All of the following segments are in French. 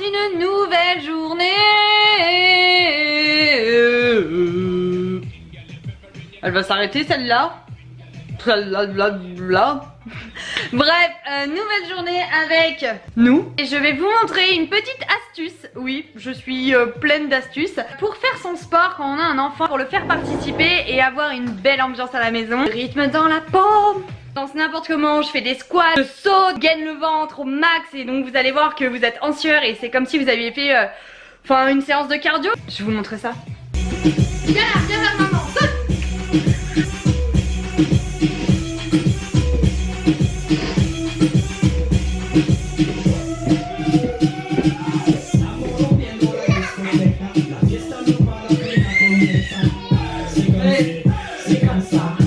une nouvelle journée. Elle va s'arrêter celle-là. Bref, euh, nouvelle journée avec nous. Et je vais vous montrer une petite astuce, oui je suis euh, pleine d'astuces, pour faire son sport quand on a un enfant, pour le faire participer et avoir une belle ambiance à la maison. Rythme dans la peau, comment, je fais des squats, je saute, gagne le ventre au max et donc vous allez voir que vous êtes en et c'est comme si vous aviez fait euh, une séance de cardio. Je vais vous montrer ça. Viens là, viens là maman, saute Me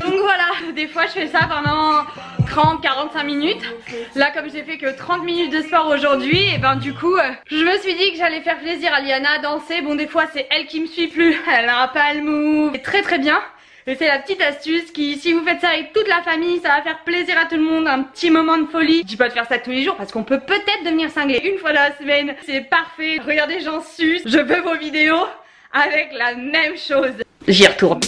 Donc voilà, des fois je fais ça pendant 30-45 minutes. Là comme j'ai fait que 30 minutes de sport aujourd'hui, et ben du coup euh, je me suis dit que j'allais faire plaisir à Liana à danser. Bon des fois c'est elle qui me suit plus, elle a pas le move. C'est très très bien. Et c'est la petite astuce qui, si vous faites ça avec toute la famille, ça va faire plaisir à tout le monde, un petit moment de folie. Je dis pas de faire ça tous les jours parce qu'on peut peut-être devenir cinglé une fois dans la semaine. C'est parfait. Regardez, j'en suce. Je veux vos vidéos avec la même chose. J'y retourne.